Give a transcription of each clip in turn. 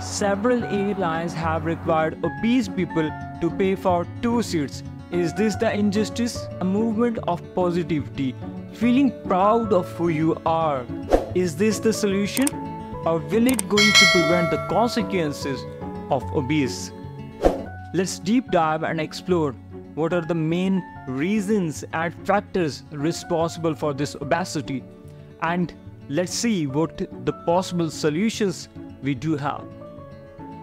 several airlines have required obese people to pay for two seats. Is this the injustice? A movement of positivity, feeling proud of who you are. Is this the solution? Or will it going to prevent the consequences of obese? Let's deep dive and explore what are the main reasons and factors responsible for this obesity and let's see what the possible solutions we do have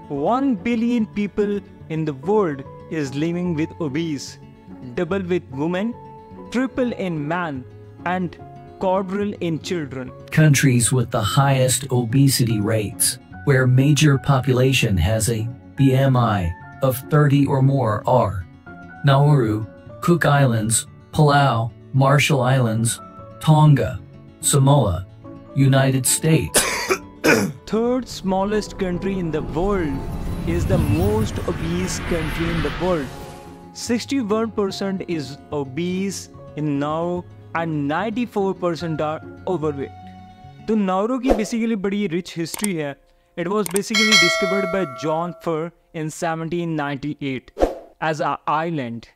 1 billion people in the world is living with obese double with women triple in men and quadruple in children. Countries with the highest obesity rates where major population has a bmi of 30 or more are nauru cook islands palau marshall islands tonga samoa united states third smallest country in the world is the most obese country in the world. 61% is obese in Nauru and 94% are overweight. तो नाउरो की basically बड़ी rich history है it was basically discovered by John Fearn in 1798 as a island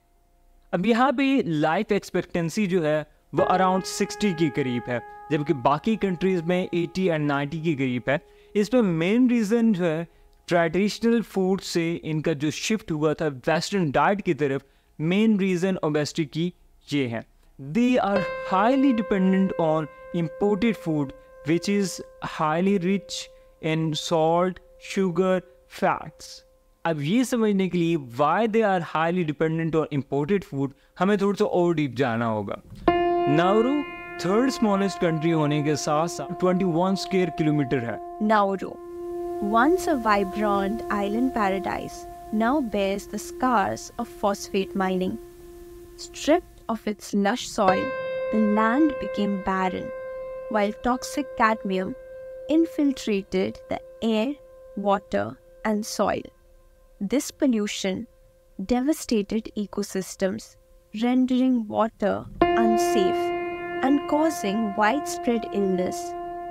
अब यहाँ पे life expectancy जो है वो अराउंड 60 के करीब है जबकि बाकी कंट्रीज़ में 80 एंड 90 के करीब है। इसमें मेन रीज़न जो है ट्रेडिशनल फ़ूड से इनका जो शिफ्ट हुआ था वेस्टर्न डाइट की तरफ़ मेन रीज़न ओबेसिटी की ये है। They are highly dependent on imported food which is highly rich in salt sugar fats अब ये समझने के लिए why they are highly dependent on imported food हमें थोड़ा सा और डीप जाना होगा। नाउरू थर्ड स्मॉलेस्ट कंट्री होने के साथ साथ 21 स्क्वायर किलोमीटर है Nauru, once a vibrant island paradise, now bears the scars of phosphate mining. Stripped of its lush soil, the land became barren, while toxic cadmium infiltrated the air, water, and soil. This pollution devastated ecosystems, rendering water unsafe and causing widespread illness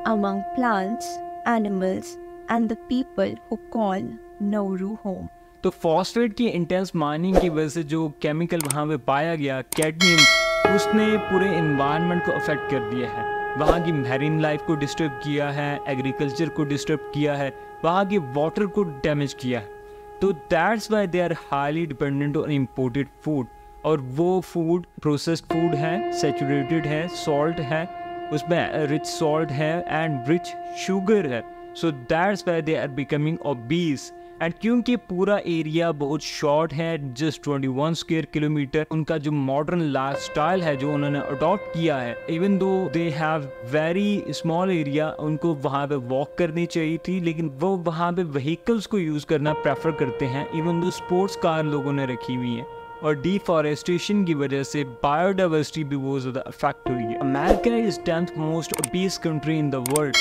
among plants, animals, and the people who call Nauru home. तो phosphate की intense mining की वजह से जो chemical वहाँ पे पाया गया कैडमियम उसने पूरे इन्वायरमेंट को अफेक्ट कर दिया है। वहाँ की मैरीन लाइफ को डिस्टर्ब किया है एग्रीकल्चर को डिस्टर्ब किया है वहाँ की वाटर को डैमेज किया है। तो that's why they are highly dependent on imported food और वो फ़ूड प्रोसेस्ड फ़ूड है सेचुरेटेड है सॉल्ट है, उसमें रिच सॉल्ट है एंड रिच शुगर है। So that's why they are becoming obese and क्योंकि पूरा एरिया बहुत शॉर्ट है जस्ट 21 स्क्वायर किलोमीटर उनका जो मॉडर्न लाइफ स्टाइल है जो उन्होंने अडॉप्ट किया है even though they have very small area उनको वहाँ पे वॉक करनी चाहिए थी, लेकिन वो वहाँ पे व्हीकल्स को यूज़ करना प्रेफर करते हैं इवन दो स्पोर्ट्स कार लोगों ने रखी हुई है। और डिफॉरेस्टेशन की वजह से बायोडाइवर्सिटी भी बहुत ज़्यादा अफेक्ट हुई है America is tenth most obese country in the world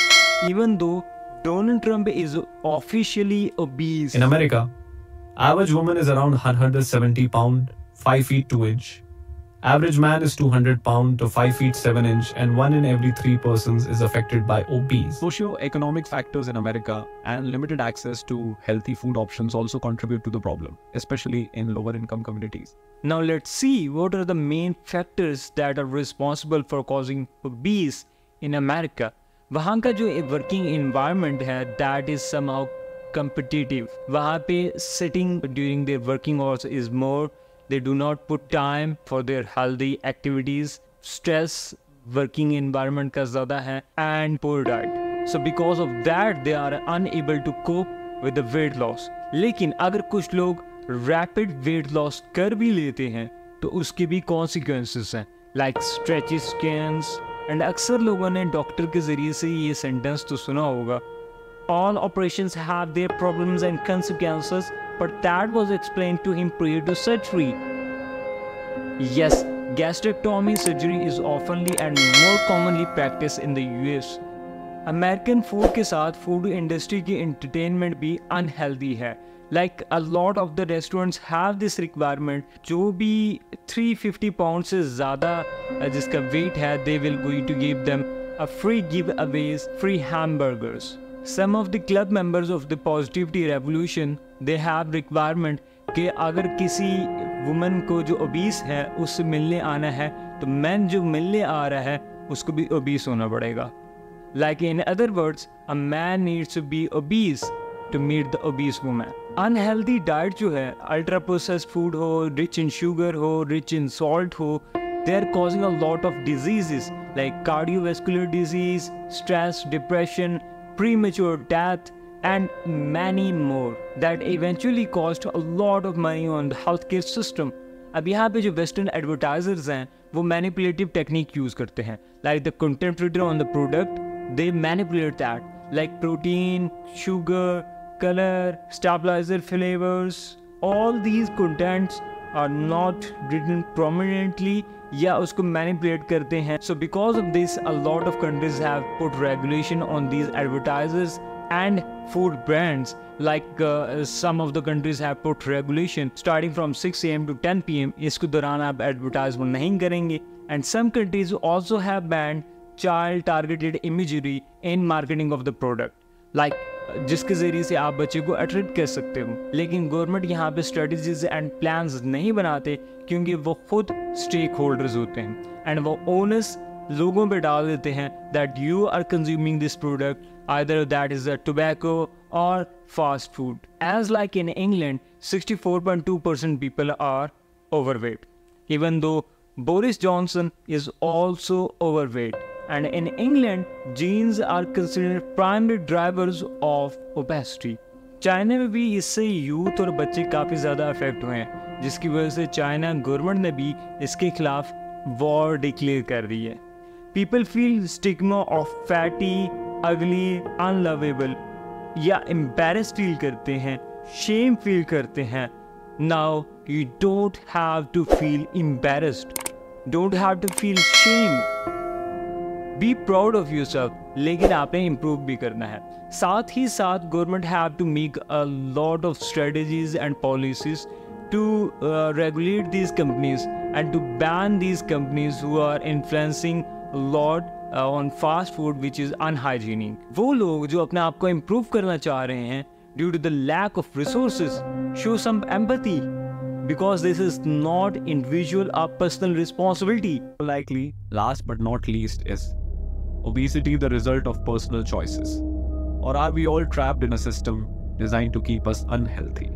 even though Donald Trump is officially obese. In America, average woman is around 170 pound, 5 feet 2 inch. Average man is 200 pound to 5 feet 7 inch, and one in every three persons is affected by obese. Socio-economic factors in America and limited access to healthy food options also contribute to the problem, especially in lower income communities. Now let's see what are the main factors that are responsible for causing obese in America. वहाँ का जो working environment है that is समाउ competitive वहाँ पे sitting during their working hours is more they do not put time for their healthy activities stress working environment का ज़्यादा है and poor diet so because of that they are unable to cope with the weight loss लेकिन अगर कुछ लोग rapid weight loss कर भी लेते हैं तो उसके भी consequences हैं like stretchy skins एंड अक्सर लोगों ने डॉक्टर के ज़रिए से ये सेंटेंस तो सुना होगा all operations have their problems and consequences, but that was explained to him prior to surgery. Yes, gastrectomy surgery is oftenly and more commonly practiced in the US. American food के साथ food industry की entertainment भी unhealthy है like a lot of the restaurants have this requirement जो भी 350 pound से ज़्यादा जिसका वेट है they will going to give them a free giveaways free hamburgers some of the club members of the positivity revolution they have requirement कि अगर किसी woman को जो ओबीस है उससे मिलने आना है तो मैन जो मिलने आ रहा है उसको भी ओबीस होना पड़ेगा like in other words a man needs to be obese to meet the obese woman unhealthy diet जो है अल्ट्रा प्रोसेस्ड फ़ूड हो रिच इन शुगर हो रिच इन सॉल्ट हो they are causing a lot of diseases like cardiovascular disease, stress, depression, premature death, and many more that eventually cost a lot of money on the healthcare system. अब यहाँ पे जो western advertisers हैं वो manipulative technique use करते हैं like the content written on the product they manipulate that like protein sugar colour stabiliser flavours all these contents are not written prominently या उसको मैनिपुलेट करते हैं. So because of this a lot of countries have put regulation on these advertisers and food brands like some of the countries have put regulation starting from six AM to ten PM M इसके दौरान आप advertisement नहीं करेंगे. And some countries also have band child targeted imagery in marketing of the product like जिसके ज़रिए से आप बच्चे को अट्रैक्ट कर सकते हो लेकिन गवर्नमेंट यहाँ पे स्ट्रेटजीज एंड प्लान्स नहीं बनाते क्योंकि वो खुद स्टेक होल्डर्स होते हैं एंड वो ओनर्स लोगों पे डाल देते हैं that you are consuming this product either that is a tobacco or fast food. As like in England, 64.2% people are overweight, even though Boris Johnson is also overweight. And in England, genes are considered primary drivers of obesity. China में भी इससे youth और बच्चे काफ़ी ज़्यादा affect हुए हैं जिसकी वजह से चाइना गवर्नमेंट ने भी इसके खिलाफ वॉर डिक्लेयर कर दी है। People feel stigma of fatty ugly unlovable या एम्बेरस फील करते हैं शेम फील करते हैं। Now you don't have to feel embarrassed don't have to feel shame be proud of yourself लेकिन आपने इम्प्रूव भी करना है। साथ ही साथ government have to make a lot of strategies and policies to regulate these companies and to ban these companies who are influencing lot on fast food which is unhygienic वो लोग जो अपने आप को इम्प्रूव करना चाह रहे हैं due to the lack of resources show some empathy because this is not individual or personal responsibility. Likely, last but not least, is obesity the result of personal choices? Or are we all trapped in a system designed to keep us unhealthy?